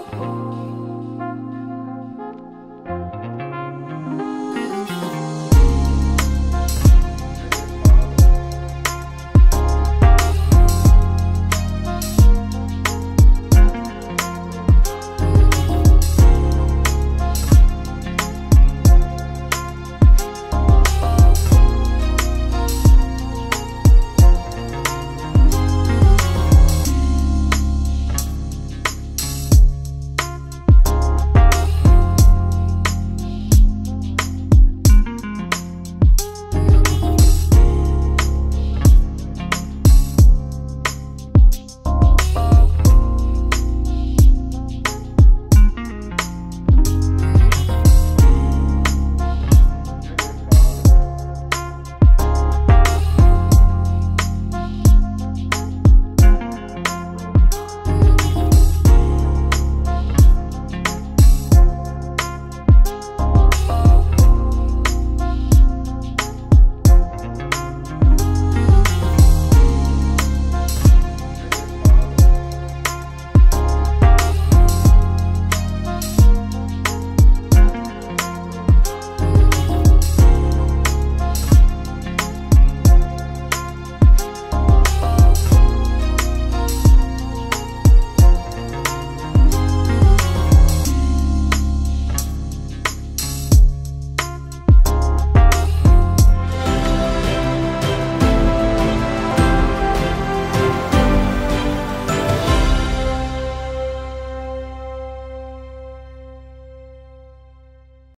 oh. oh.